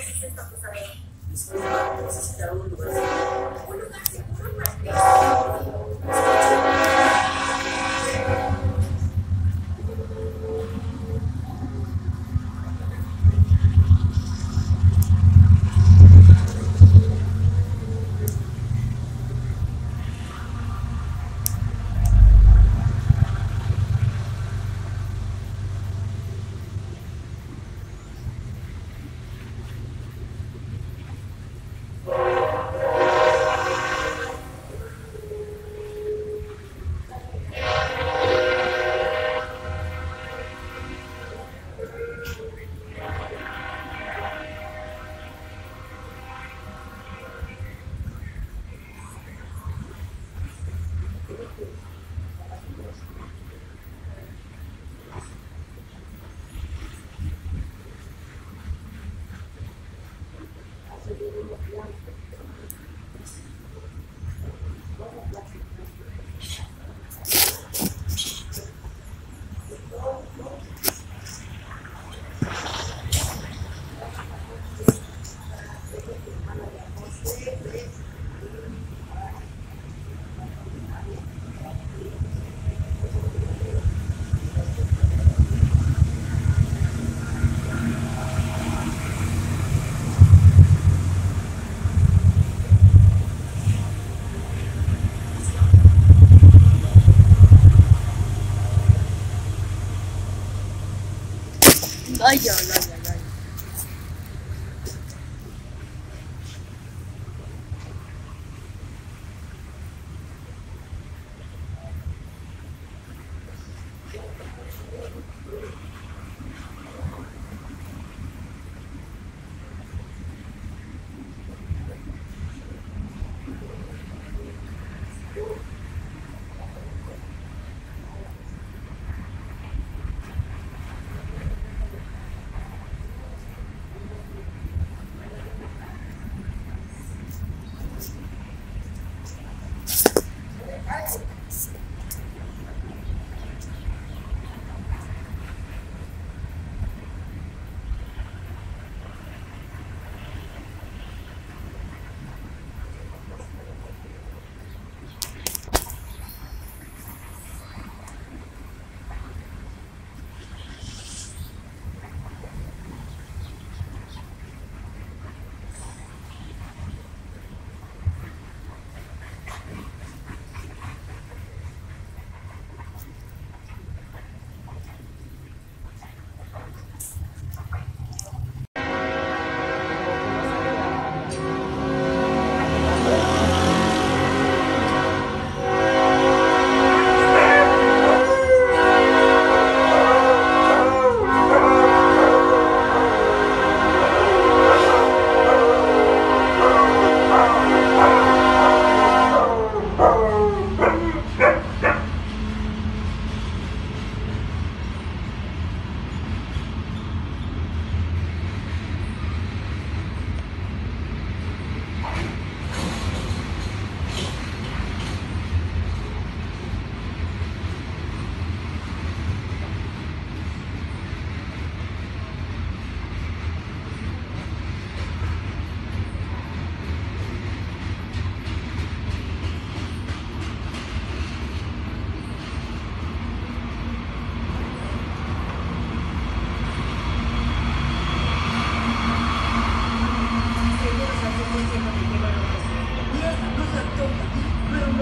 existe esta cosa de necesitar un lugar seguro, un lugar seguro para ti. 哎呀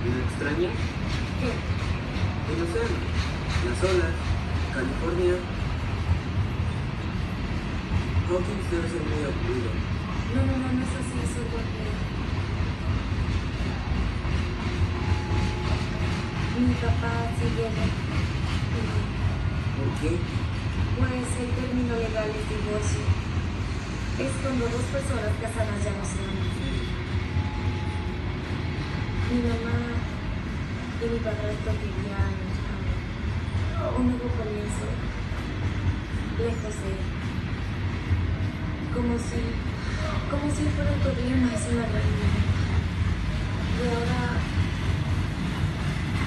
¿Me extraña? ¿Qué? El océano, las olas, California. Hawkins debe ser muy aburrido. No, no, no, no es así, es otro Mi papá sigue allá. ¿Por qué? Pues el término legal es divorcio. Es cuando dos personas casadas ya no se aman. Mi mamá y mi vivían ah, un nuevo comienzo, lejos de él. Como si, como si fuera un problema, es una realidad. Y ahora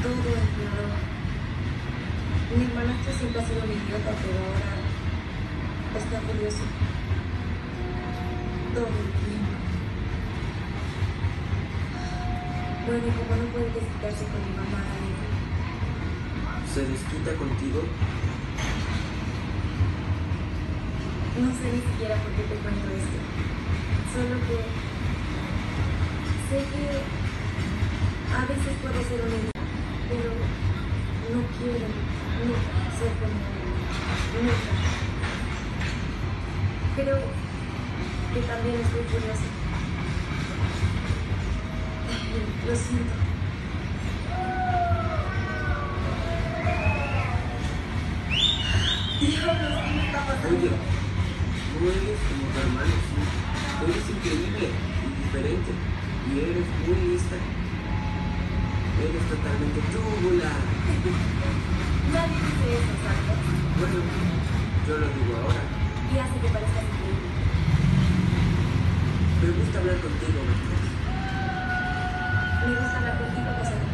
todo empeoró. Mi hermanastro siempre ha sido un idiota, pero ahora está furioso. Todo el tiempo. Bueno, y como no puede desquitarse con mi mamá, ¿Se desquita contigo? no sé ni siquiera por qué te cuento esto. Solo que sé que a veces puedo ser idiota, pero no quiero nunca ser como. Nunca. Creo que también estoy furiosa. Ay, Lo siento. Diablos, ¿qué me está pasando? Oye, no eres como tu hermano, sí. Tú eres increíble y diferente. Y eres muy lista. Eres totalmente túbula. Nadie dice eso, ¿sabes? Bueno, yo lo digo ahora. Y hace que parezcas increíble. Me gusta hablar contigo, Mercedes. Me gusta José.